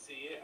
see it.